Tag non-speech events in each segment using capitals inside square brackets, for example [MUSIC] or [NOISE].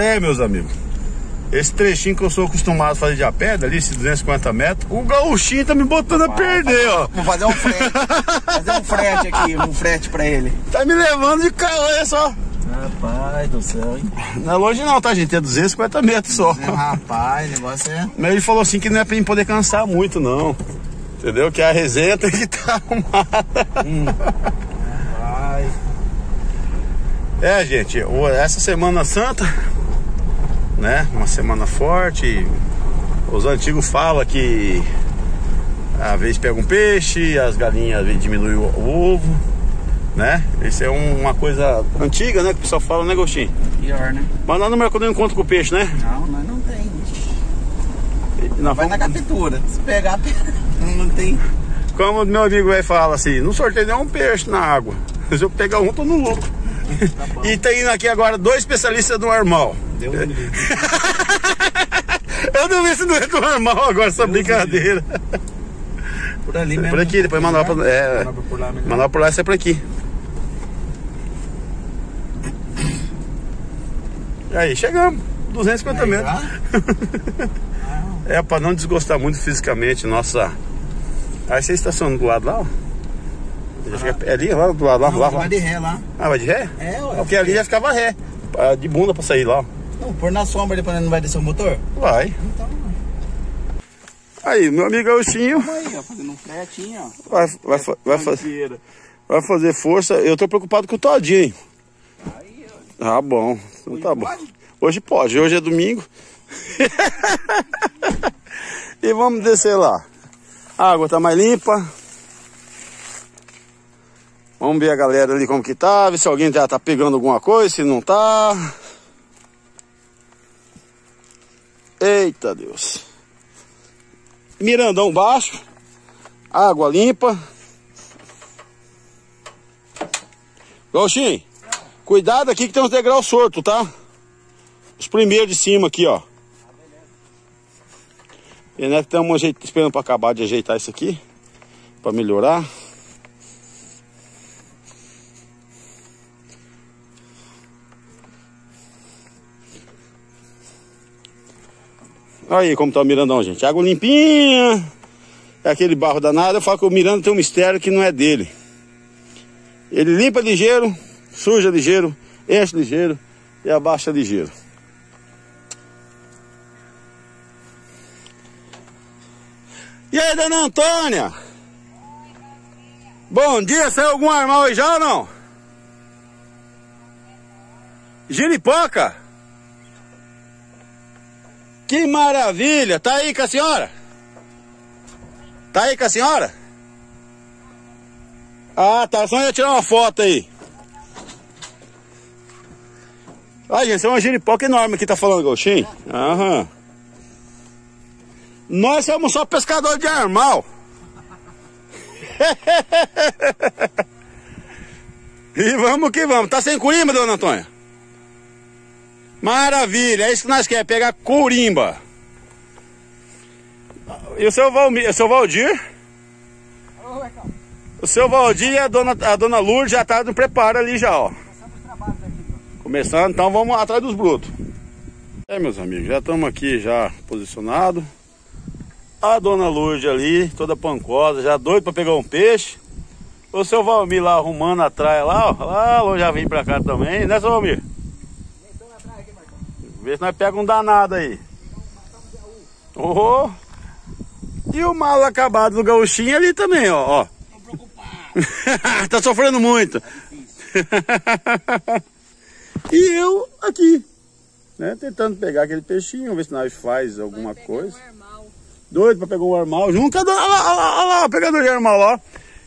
É, meus amigos. Esse trechinho que eu sou acostumado a fazer de a pedra ali, esses 250 metros, o gauchinho tá me botando a perder, ó. Vou fazer um frete. fazer um frete aqui, um frete pra ele. Tá me levando de carro, olha só. Rapaz do céu, hein? Não é longe não, tá, gente? É 250 metros só. É, rapaz, o negócio é. Mas ele falou assim que não é pra mim poder cansar muito, não. Entendeu? Que a resenha tem que estar tá [LAUGHS] arrumada. Hum. Vai. É, gente, essa Semana Santa, né? Uma semana forte. Os antigos falam que às vezes pega um peixe, as galinhas às vezes diminuem o, o ovo, né? Isso é um, uma coisa antiga, né? Que o pessoal fala, né, Gostinho? Pior, né? Mas lá no mercado eu encontro com o peixe, né? Não, nós não tem. Não, Vai na captura. Se pegar, [LAUGHS] não tem. Como meu amigo vai falar assim, não sorteio nenhum peixe na água. Se eu pegar um, tô no lucro. Tá [LAUGHS] e tem aqui agora dois especialistas do normal. Deus me livre. [LAUGHS] Eu não vi se não é do normal agora essa Deus brincadeira. Por ali mesmo. Por aqui, depois mandar pra, é, Manobra por lá, melhor. mandar por lá sai por aqui. E aí, chegamos. 250 Aí, metros. tá? [LAUGHS] É pra não desgostar muito fisicamente, nossa. Aí você estaciona do lado lá, ó. Já fica- É ali, lá do lado lá, Não, lá, vai lá. de ré lá. Ah, vai de ré? É, ué. Porque ali já ficava ré. De bunda pra sair lá. Não, pôr na sombra pra não vai descer o motor? Vai. Então, Aí, meu amigo Agostinho aí, ó, fazendo um fretinho, ó. vai, vai, vai, fa- Tranqueira. vai fazer força. Eu tô preocupado com o Todinho. Aí, ó. Ah, bom. Então Hoje tá bom. pode? Hoje pode, hoje é domingo. [LAUGHS] e vamos descer lá. A água tá mais limpa. Vamos ver a galera ali como que tá, ver se alguém já tá pegando alguma coisa, se não tá. Eita Deus. Mirandão baixo. Água limpa. Gauchinho, cuidado aqui que tem uns degraus sortos, tá? Os primeiros de cima aqui, ó. E nós estamos esperando para acabar de ajeitar isso aqui. Para melhorar. Aí como tá o Mirandão, gente. Água limpinha. É aquele barro danado. Eu falo que o Miranda tem um mistério que não é dele. Ele limpa ligeiro, suja ligeiro, enche ligeiro e abaixa ligeiro. E aí, dona Antônia? Bom dia, saiu algum armal aí já ou não? Giripoca? Que maravilha! Tá aí com a senhora? Tá aí com a senhora? Ah, tá. Só ia tirar uma foto aí. Ah, gente, isso é uma giripoca enorme que tá falando, Gauchinho. Aham. Nós somos só pescador de armal. [LAUGHS] e vamos que vamos. Tá sem curimba, dona Antônia? Maravilha, é isso que nós queremos, pegar curimba. E o seu, Valmir, o seu Valdir? O seu Valdir e a dona, a dona Lourdes já tá no preparo ali já, ó. Começando, então vamos atrás dos brutos. É, meus amigos, já estamos aqui já posicionados. A dona Lourdes ali, toda pancosa, já doido para pegar um peixe. O seu Valmir lá arrumando atrás lá, ó. Lá, já vem pra cá também, né, seu Valmir? Vê se nós pegamos um danado aí. Oh! E o mal acabado do gauchinho ali também, ó. ó. [LAUGHS] tá sofrendo muito. [LAUGHS] e eu aqui, né? Tentando pegar aquele peixinho, ver se nós faz alguma coisa. Doido pra pegar um armal. Junto com a dona. Olha lá, olha lá, pegador de armal.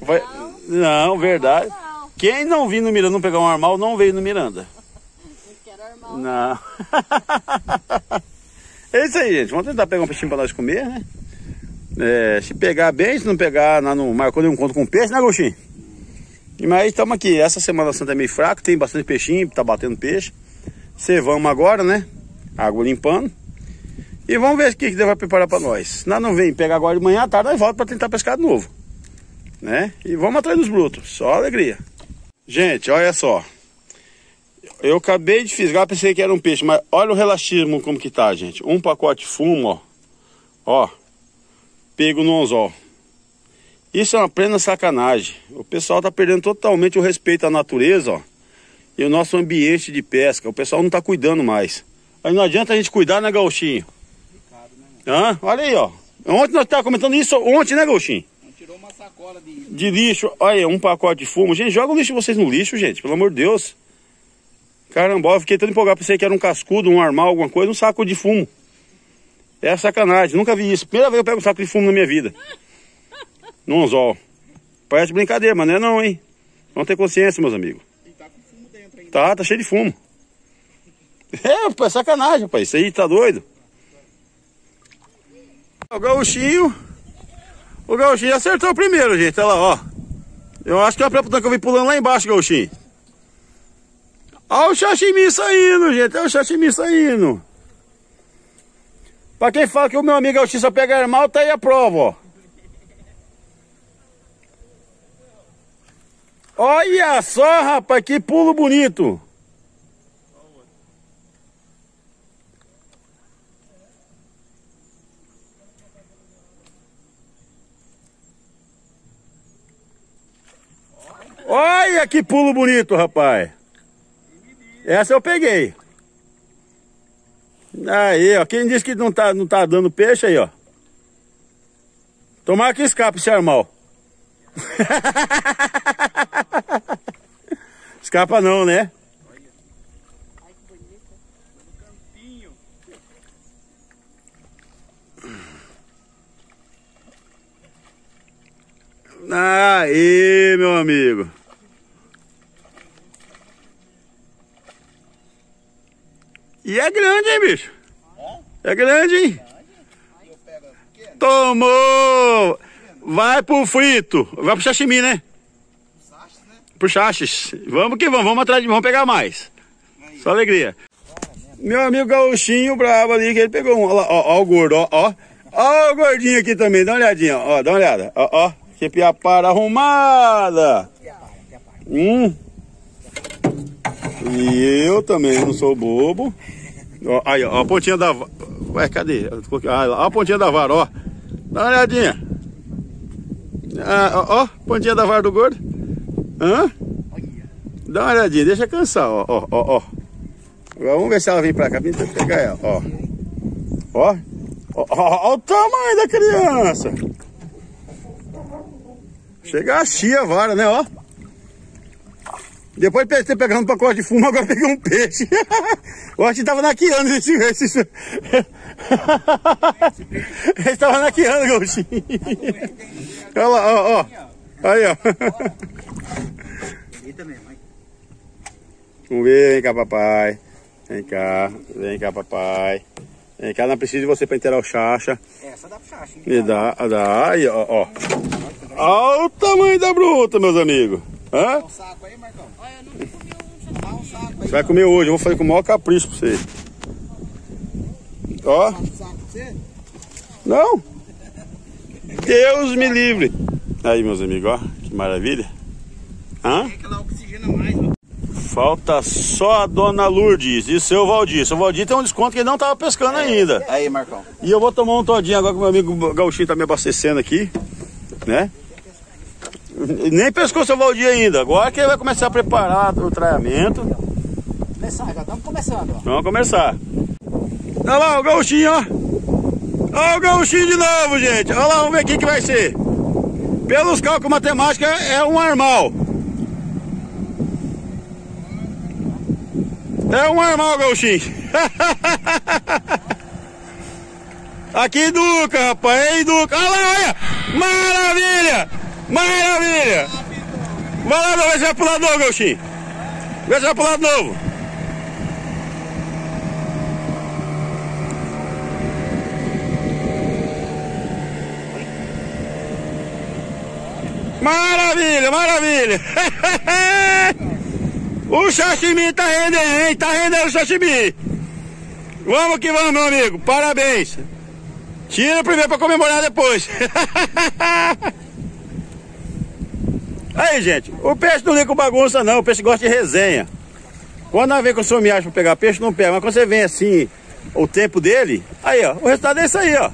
Vai... Não, verdade. Não, Quem não vir no Miranda não pegar um armal, não veio no Miranda. Não. Não. [LAUGHS] é isso aí, gente. Vamos tentar pegar um peixinho pra nós comer, né? É, se pegar bem, se não pegar, nós não marcou nenhum encontro com peixe, né, Gauchinho? E Mas estamos aqui. Essa Semana Santa é meio fraco, tem bastante peixinho, tá batendo peixe. Cevamos agora, né? Água limpando. E vamos ver o que que vai preparar para nós. Nós não vem pegar agora de manhã, à tarde nós volta para tentar pescar de novo. Né? E vamos atrás dos brutos. Só alegria. Gente, olha só. Eu acabei de fisgar, pensei que era um peixe, mas olha o relaxismo como que tá, gente. Um pacote de fumo, ó. Ó. Pego no anzol. Isso é uma plena sacanagem. O pessoal tá perdendo totalmente o respeito à natureza, ó. E o nosso ambiente de pesca. O pessoal não tá cuidando mais. Aí não adianta a gente cuidar, né, Gauchinho? Hã? Olha aí, ó. Ontem nós estávamos comentando isso ontem, né, Gauchinho? Tirou uma sacola de. De lixo. Olha aí, um pacote de fumo. Gente, joga o lixo de vocês no lixo, gente. Pelo amor de Deus. Caramba, eu fiquei tão empolgado. Pensei que era um cascudo, um armal, alguma coisa. Um saco de fumo. É sacanagem. Nunca vi isso. Primeira vez eu pego um saco de fumo na minha vida. No anzol. Parece brincadeira, mas não é não, hein? Vamos ter consciência, meus amigos. E tá com fumo dentro ainda. Tá, tá cheio de fumo. É, pô, é sacanagem, rapaz. Isso aí tá doido. O gauchinho. O gauchinho acertou primeiro, gente. Olha lá, ó. Eu acho que é a prepotência que eu vim pulando lá embaixo, gauchinho. Olha o sashimi saindo, gente. Olha o sashimi saindo. Pra quem fala que o meu amigo gauchinho só pega armal, tá aí a prova, ó. Olha só, rapaz, que pulo bonito. Olha que pulo bonito, rapaz. Essa eu peguei. Aí, ó. Quem disse que não tá, não tá dando peixe aí, ó. Tomara que escape esse armal. [LAUGHS] Escapa não, né? Aí, meu amigo. E é grande, hein, bicho? É grande, hein? Tomou! Vai pro frito. Vai pro sashimi, né? Pro chachis. Vamos que vamos, vamos atrás de vamos pegar mais. Só alegria. Meu amigo gauchinho bravo ali, que ele pegou um. Ó, ó, ó o gordo, ó, ó. Ó o gordinho aqui também, dá uma olhadinha, ó, dá uma olhada. Ó, ó. Que piapara arrumada. Hum. E eu também não sou bobo. Ó, aí, ó, a pontinha da. Ué, cadê? Ah, a pontinha da vara, ó. Dá uma olhadinha. Ah, ó, pontinha da vara do gordo. Hã? Dá uma olhadinha, deixa cansar, ó, ó, ó, ó. Agora vamos ver se ela vem pra cá, pra pegar ela, ó. Ó, ó, ó, ó o tamanho da criança. Chega a chia a vara, né, ó. Depois de ter pegado um pacote de fumo, [LAUGHS] agora peguei um peixe. Eu acho que tava naqueando esse... esse... Ele tava naqueando, Gauchinho. Olha lá, ó, ó. Aí, ó. E. Vamos ver, vem cá, papai. Vem cá, vem cá, papai. Vem cá, não precisa de você pra inteirar o chacha. Essa dá pro chacho, hein? Me dá, dá, aí, ó, ó. Olha o tamanho da bruta, meus amigos. Hã? Um saco aí, Marcão. Olha, eu nunca comi um Dá um saco aí. Você vai comer hoje, eu vou fazer com o maior capricho pra você. Ó, não. Deus me livre. Aí, meus amigos, ó, que maravilha. Hã? Ó. Falta só a dona Lourdes e o seu Valdir. Seu Valdir tem um desconto que ele não tava pescando ainda. Aí, Marcão. E eu vou tomar um todinho agora que meu amigo Gauchinho tá me abastecendo aqui, né? Nem pescou seu Valdir ainda. Agora que ele vai começar a preparar o treinamento. Começar, já estamos começando, ó. Vamos começar. Olha lá o Gauchinho, ó. Olha o Gauchinho de novo, gente. Olha lá, vamos ver o que que vai ser. Pelos cálculos matemáticos é um armal. É um armal, Gauchinho. [LAUGHS] Aqui, Duca, rapaz. Ei, Duca. Olha lá, olha. Maravilha. Maravilha. Vai lá, vai pular de novo, Gauchinho. Vai pular de novo. Maravilha, maravilha. [LAUGHS] o sashimi tá rendendo, hein? Tá rendendo o sashimi. Vamos que vamos, meu amigo. Parabéns. Tira primeiro pra comemorar depois. [LAUGHS] Aí, gente. O peixe não liga com bagunça, não. O peixe gosta de resenha. Quando nós vem com o seu miagem pra pegar peixe, não pega. Mas quando você vem assim, o tempo dele, aí ó, o resultado é isso aí, ó.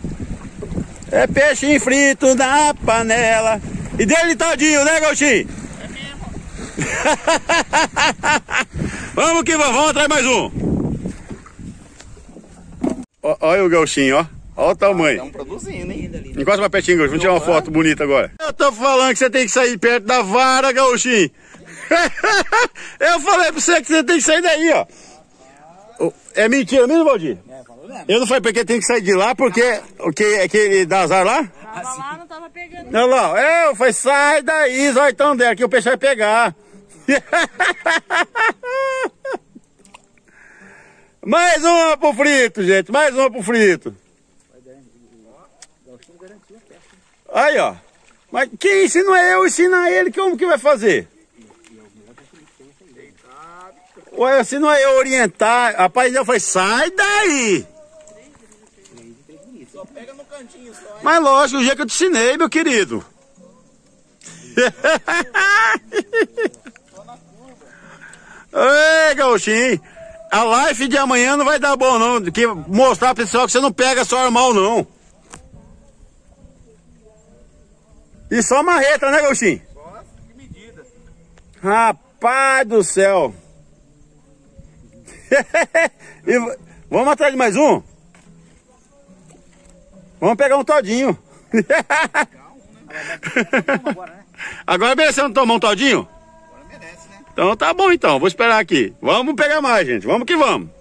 É peixe frito na panela. E dele todinho, né, Gauchinho? É mesmo. [LAUGHS] vamos que vamos, vamos atrás mais um. Olha o Gauchinho, ó. Olha o tamanho. Produzindo, hein? Encosta mais pertinho, Gauchinho. Vamos tirar uma foto bonita agora. Eu tô falando que você tem que sair perto da vara, Gauchinho. [LAUGHS] Eu falei pra você que você tem que sair daí, ó. É mentira mesmo, Valdir? É, falou mesmo. Eu não falei porque tem que sair de lá, porque o que é que ele dá azar lá? Tava lá, não tava pegando. Lá, é, eu falei, sai daí, vai então dela, que o peixe vai pegar. [LAUGHS] mais uma pro frito, gente, mais uma pro frito. Aí, ó. Mas quem ensina é eu, ensina ele, como que vai fazer? Ué, se não é eu orientar, rapaz, eu falei, sai daí! Só pega no cantinho só. Mas lógico, o dia que eu te ensinei, meu querido. [LAUGHS] Ei, gauchinho, a live de amanhã não vai dar bom não, que mostrar pro pessoal que você não pega só normal não. E só marreta, né, gauchinho? Nossa, que medida. Rapaz do céu. [LAUGHS] e, vamos atrás de mais um? Vamos pegar um todinho. [LAUGHS] Agora merecendo tomar um todinho? Agora merece, né? Então tá bom então, vou esperar aqui. Vamos pegar mais, gente. Vamos que vamos.